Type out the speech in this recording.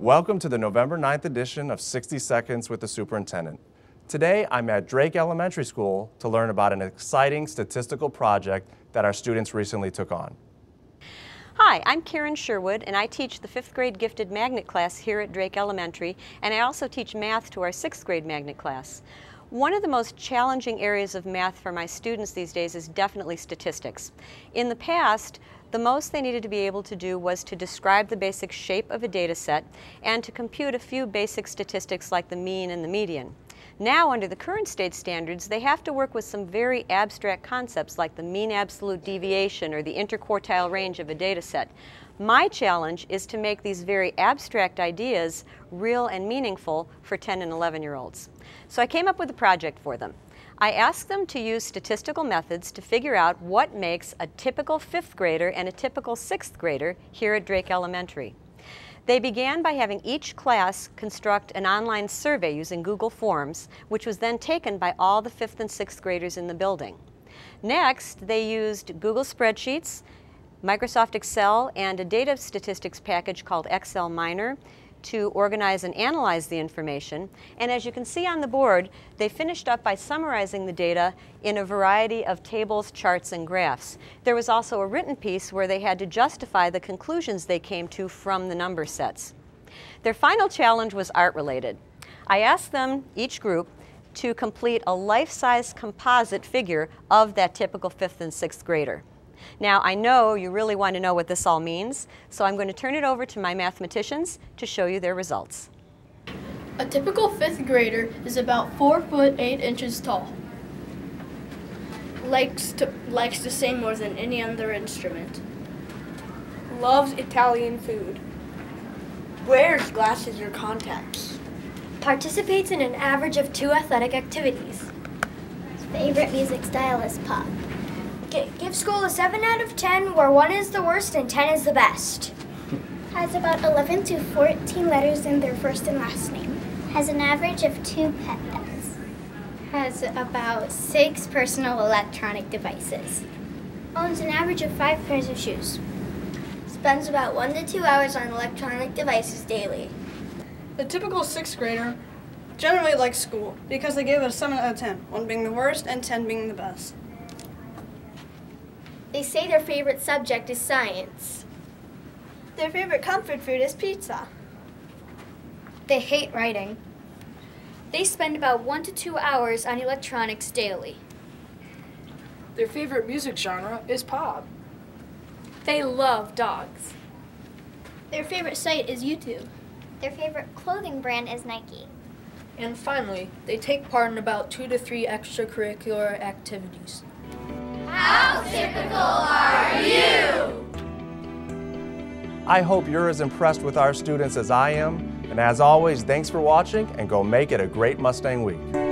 Welcome to the November 9th edition of 60 Seconds with the Superintendent. Today, I'm at Drake Elementary School to learn about an exciting statistical project that our students recently took on. Hi, I'm Karen Sherwood and I teach the fifth grade gifted magnet class here at Drake Elementary and I also teach math to our sixth grade magnet class. One of the most challenging areas of math for my students these days is definitely statistics. In the past, the most they needed to be able to do was to describe the basic shape of a data set and to compute a few basic statistics like the mean and the median. Now, under the current state standards, they have to work with some very abstract concepts like the mean absolute deviation or the interquartile range of a data set. My challenge is to make these very abstract ideas real and meaningful for 10 and 11 year olds. So I came up with a project for them. I asked them to use statistical methods to figure out what makes a typical fifth grader and a typical sixth grader here at Drake Elementary. They began by having each class construct an online survey using Google Forms, which was then taken by all the fifth and sixth graders in the building. Next, they used Google Spreadsheets, Microsoft Excel, and a data statistics package called XLMiner to organize and analyze the information. And as you can see on the board, they finished up by summarizing the data in a variety of tables, charts, and graphs. There was also a written piece where they had to justify the conclusions they came to from the number sets. Their final challenge was art related. I asked them, each group, to complete a life-size composite figure of that typical fifth and sixth grader. Now, I know you really want to know what this all means, so I'm going to turn it over to my mathematicians to show you their results. A typical fifth grader is about 4 foot 8 inches tall. Likes to, likes to sing more than any other instrument. Loves Italian food. Wears glasses or contacts. Participates in an average of two athletic activities. Favorite music style is pop. Give school a 7 out of 10, where 1 is the worst and 10 is the best. Has about 11 to 14 letters in their first and last name. Has an average of two pet pets. Has about six personal electronic devices. Owns an average of five pairs of shoes. Spends about one to two hours on electronic devices daily. The typical sixth grader generally likes school because they give it a 7 out of 10, 1 being the worst and 10 being the best. They say their favorite subject is science. Their favorite comfort food is pizza. They hate writing. They spend about one to two hours on electronics daily. Their favorite music genre is pop. They love dogs. Their favorite site is YouTube. Their favorite clothing brand is Nike. And finally, they take part in about two to three extracurricular activities. Typical are you? I hope you're as impressed with our students as I am. And as always, thanks for watching and go make it a great Mustang week.